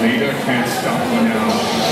Leader can't stop me now.